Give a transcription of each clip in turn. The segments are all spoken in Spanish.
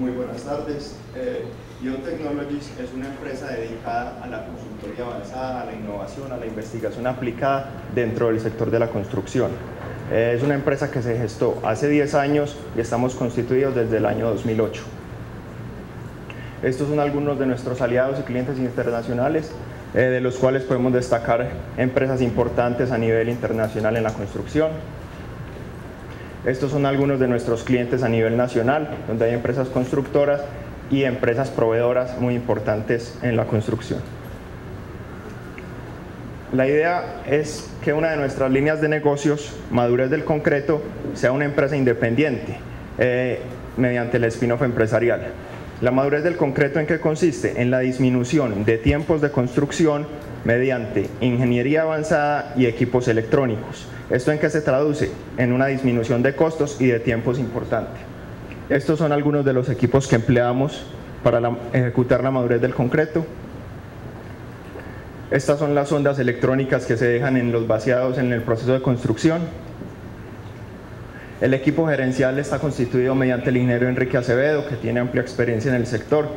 Muy buenas tardes. Eh, Technologies es una empresa dedicada a la consultoría avanzada, a la innovación, a la investigación aplicada dentro del sector de la construcción. Eh, es una empresa que se gestó hace 10 años y estamos constituidos desde el año 2008. Estos son algunos de nuestros aliados y clientes internacionales, eh, de los cuales podemos destacar empresas importantes a nivel internacional en la construcción. Estos son algunos de nuestros clientes a nivel nacional, donde hay empresas constructoras y empresas proveedoras muy importantes en la construcción. La idea es que una de nuestras líneas de negocios, Madurez del Concreto, sea una empresa independiente eh, mediante el spin-off empresarial. La madurez del concreto en qué consiste? En la disminución de tiempos de construcción mediante ingeniería avanzada y equipos electrónicos. ¿Esto en qué se traduce? En una disminución de costos y de tiempos importante. Estos son algunos de los equipos que empleamos para ejecutar la madurez del concreto. Estas son las ondas electrónicas que se dejan en los vaciados en el proceso de construcción. El equipo gerencial está constituido mediante el ingeniero Enrique Acevedo, que tiene amplia experiencia en el sector.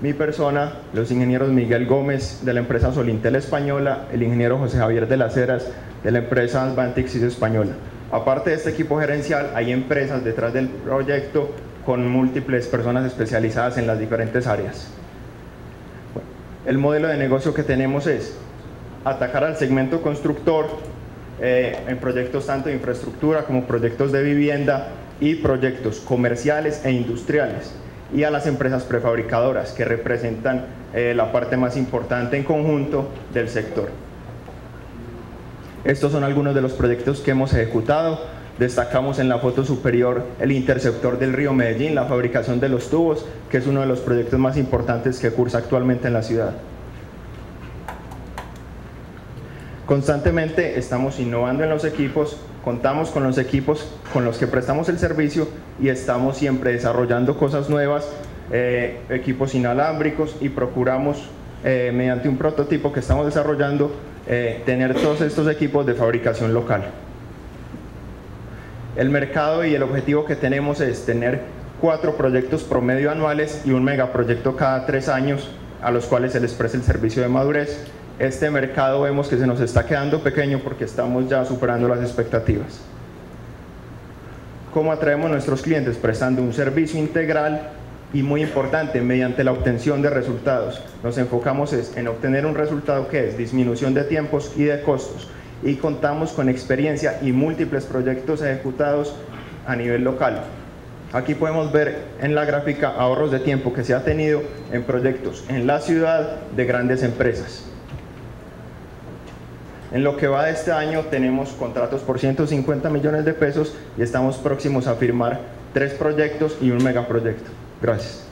Mi persona, los ingenieros Miguel Gómez de la empresa Solintel Española, el ingeniero José Javier de las Heras de la empresa Advantix Española. Aparte de este equipo gerencial, hay empresas detrás del proyecto con múltiples personas especializadas en las diferentes áreas. el modelo de negocio que tenemos es atacar al segmento constructor, eh, en proyectos tanto de infraestructura como proyectos de vivienda y proyectos comerciales e industriales y a las empresas prefabricadoras que representan eh, la parte más importante en conjunto del sector. Estos son algunos de los proyectos que hemos ejecutado. Destacamos en la foto superior el interceptor del río Medellín, la fabricación de los tubos, que es uno de los proyectos más importantes que cursa actualmente en la ciudad. Constantemente estamos innovando en los equipos, contamos con los equipos con los que prestamos el servicio y estamos siempre desarrollando cosas nuevas, eh, equipos inalámbricos y procuramos eh, mediante un prototipo que estamos desarrollando eh, tener todos estos equipos de fabricación local. El mercado y el objetivo que tenemos es tener cuatro proyectos promedio anuales y un megaproyecto cada tres años a los cuales se les presta el servicio de madurez este mercado vemos que se nos está quedando pequeño porque estamos ya superando las expectativas. ¿Cómo atraemos a nuestros clientes? Prestando un servicio integral y muy importante, mediante la obtención de resultados. Nos enfocamos en obtener un resultado que es disminución de tiempos y de costos y contamos con experiencia y múltiples proyectos ejecutados a nivel local. Aquí podemos ver en la gráfica ahorros de tiempo que se ha tenido en proyectos en la ciudad de grandes empresas. En lo que va de este año tenemos contratos por 150 millones de pesos y estamos próximos a firmar tres proyectos y un megaproyecto. Gracias.